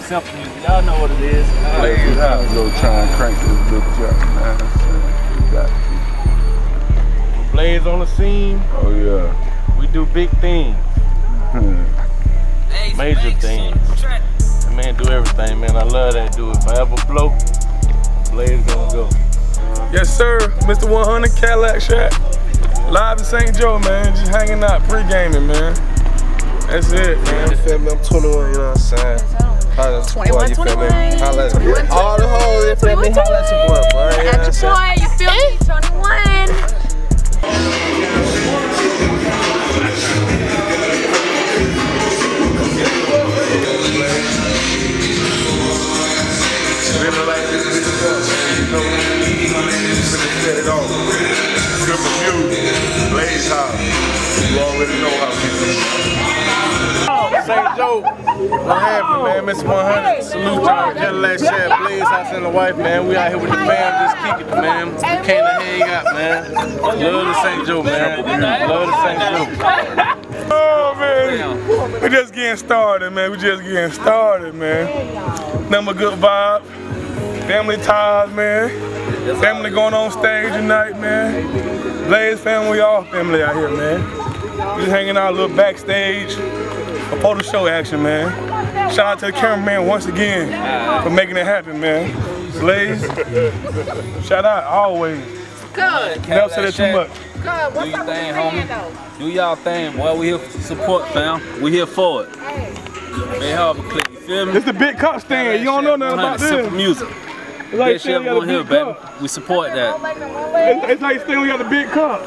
Simple Muzik. Y'all know what it is. Blaze Blaze House. Go try and crank this bitch up, man. Got to. Blaze on the scene. Oh yeah. We do big things, major things. That man do everything, man. I love that dude. If I ever blow, Blaze gonna go. Yes, sir. Mr. 100 Caddilac Shac. Live in St. Joe, man. Just hanging out, pre-gaming, man. That's it, man. You? I'm 21, you know what I'm saying? 21, you feel me? 21. Holla at 21, all the hoes, you feel me? 21, Holla at your boy, boy. You know what I'm At saying? your boy, you feel me? 21. Living like this bitch is up, man. You know, finna set it off. Simple Muzik, Blaze House. You already know how we do. St. Joe, what happened, man? Mr. 100, salute y'all. Caddilac Shac, Blaze House and the wife, man. We out here with the fam, just kicking it, man. We came to hang out, man. Love the St. Joe, man. Love the St. Joe. Oh, man. We just getting started, man. We just getting started, man. Number good vibe. Family ties, man. Family going on stage tonight, man. Blaze family, all family out here, man. We just hanging out a little backstage. A photo show action, man. Shout out to the cameraman once again for making it happen, man. Blaze, shout out always. Good. Never said that too much. Good. Do What's your thing, homie. that, Do y'all thing, boy. We here for support, fam. We here for it. Man, help a click. You feel me? It's the big cup stand. You don't know nothing about this. Simple Muzik. It's like Best shit saying we got a going here, big baby. cup. We support that. It's, it's like saying we got a big cup.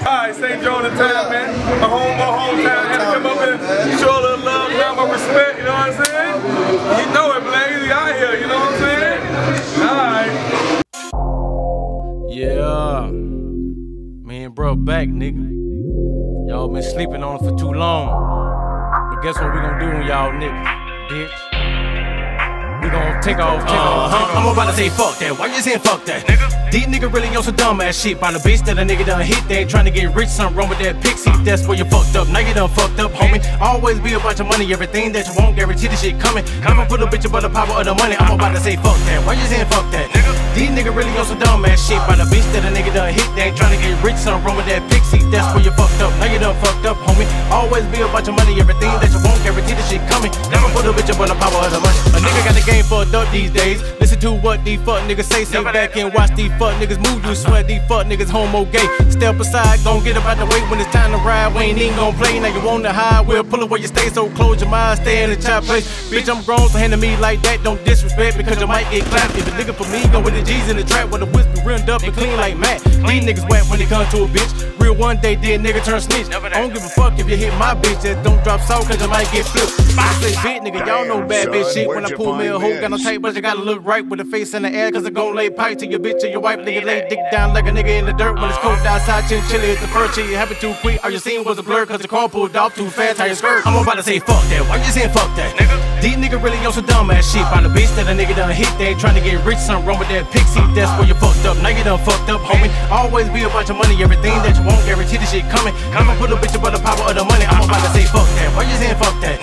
Alright. Alright, St. Joe the time, man. My home, my hometown. Had to come up and show a little love, love, my respect, you know what I'm saying? You know it, Blaze. We out here, you know what I'm saying? Alright. Yeah. Me and bro back, nigga. Y'all been sleeping on it for too long. But guess what we gonna do when y'all niggas, bitch? We gonna take off, take off, take Uh-huh. I'm about to say fuck that. Why you saying fuck that? Nigga. These niggas really on some dumb ass shit. By the bitch that a nigga done hit, they ain't trying to get rich. Something wrong with that pixie. That's where you fucked up. Now you done fucked up, homie. Always be a bunch of money. Everything that you want, guarantee the shit coming. Never put a bitch about the power of the money. I'm about to say fuck that. Why you saying fuck that? Nigga. These niggas really on some dumb ass shit. By the bitch that a nigga done hit, they ain't trying to get rich. Something wrong with that pixie. That's where you done fucked up, homie. Always be a bunch of money. Everything that you want, guarantee the shit coming. Never put a bitch up on the power of the money. A nigga got the game fucked up these days. Listen to what these fuck niggas say. Sit back and watch these fuck niggas move. You swear these fuck niggas homo gay. Step aside, gon' get up out the way when it's time to ride. We ain't even gon' play. Now you on the high, we'll pull it where you stay. So close your mind, stay in the chop place. Bitch, I'm grown, so handle me like that. Don't disrespect because you might get clapped. If a nigga for me, go with the G's in the trap with the whisper rimmed up and clean like Matt. These niggas wet when it comes to a bitch. Real one day did nigga turn snitch. I don't give a fuck if you hit my bitch. Just don't drop salt cause you might get flipped. I say big nigga, y'all know bad bitch shit. When I pull me a hoe, got no tape, but you gotta look right with the face in the air. Cause I gon' lay pipe to your bitch or your wife. Nigga lay dick down like a nigga in the dirt. When it's cold outside, chin chilly it's the first shit. It happened too quick. All you seen was a blur cause the car pulled off too fast. How you skirt? I'm about to say fuck that. Why you saying fuck that? Nigga. These niggas really on some dumb ass shit. Find a bitch that a nigga done hit, they ain't trying to get rich. Something wrong with that pixie. That's where you fucked up. Now you done fucked up, homie. Always be a bunch of money. Everything that you want, guarantee the shit coming. Never put a bitch about the power of the money. I'm about to say fuck that. Why you saying fuck that?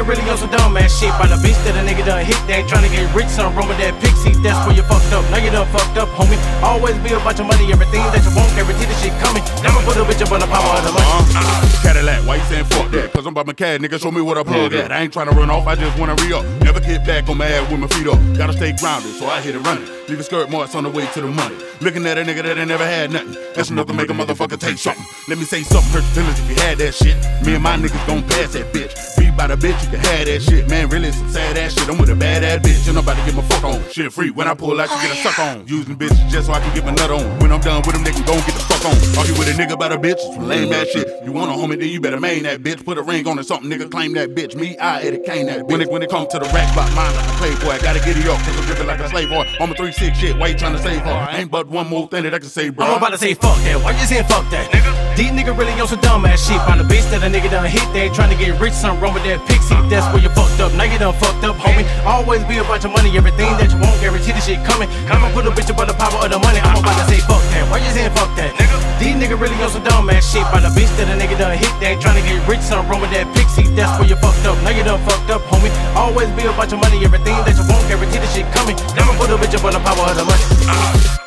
Nigga. Really on some dumb ass shit. By the bitch that a nigga done hit, they ain't trying to get rich. Something wrong with that pixie. That's where you fucked up. Now you done fucked up, homie. Always be a bunch of money. Everything that you want, guarantee the shit coming. Never put a bitch up on the power of the money. Uh-huh. Ah, Cadillac, why you saying fuck that? Cause I'm by my cat, nigga, show me what I plug at. I ain't tryna run off, I just wanna re up. Never get back on my ass with my feet up. Gotta stay grounded, so I hit it running. Leave a skirt marks on the way to the money. Looking at a nigga that ain't never had nothing. That's enough to make a motherfucker take something. Let me say something, hurt your feelings if you had that shit. Me and my niggas gon' pass that bitch. Be by the bitch, you can have that shit. Man, really some sad ass shit. I'm with a bad ass bitch, and I'm about to get my fuck on. Shit free, when I pull out, you get a suck on. Using bitches just so I can get my nut on. When I'm done with them, they can go and get the fuck on. Argue with a nigga about a bitch, it's some lame ass shit. You want a homie, then you better main that bitch. Put a ring on it, something, nigga, claim that bitch. Me, I Eddie Kane that bitch. When it, when it come to the rack, spot, mine like a playboy. I gotta get it up, cause I'm dripping like a slave boy. I'm a 3-6 shit, why you trying to save her? I ain't but one more thing that I can say, bro. I'm about to say fuck that. Why you saying fuck that? Nigga. These niggas really on some dumb ass shit. Find a bitch that a nigga done hit. They trying to get rich. Something wrong with that pixie. That's where you fucked up. Now you done fucked up, homie. Always be a bunch of money. Everything that you want, guarantee the shit coming. I'ma put a bitch about the power of the money. I'm about to say fuck that. Why you saying fuck that? Nigga. These niggas nigga really on some dumb ass shit. By the bitch that a nigga done hit that. Tryna get rich, something wrong with that pixie. That's where you fucked up. Now you done fucked up, homie. Always be a bunch of money, everything that you want, guarantee the shit coming. I'ma put a bitch up on the power of the money. Uh-huh.